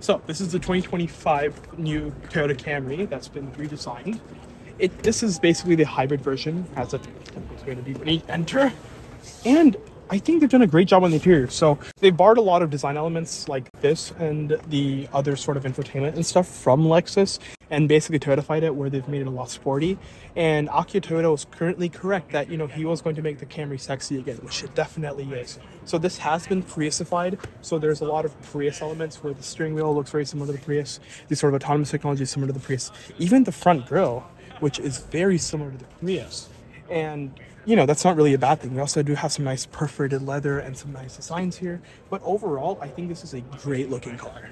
So this is the 2025 new Toyota Camry that's been redesigned. It this is basically the hybrid version. Has a it's going to be when you enter, and I think they've done a great job on the interior. So they borrowed a lot of design elements like this and the other sort of infotainment and stuff from Lexus and basically Toyotified it where they've made it a lot sporty. And Akio Toyoda was currently correct that, you know, he was going to make the Camry sexy again, which it definitely is. So this has been Priusified. So there's a lot of Prius elements where the steering wheel looks very similar to the Prius. The sort of autonomous technology is similar to the Prius. Even the front grille, which is very similar to the Prius. And you know, that's not really a bad thing. We also do have some nice perforated leather and some nice designs here. But overall, I think this is a great looking car.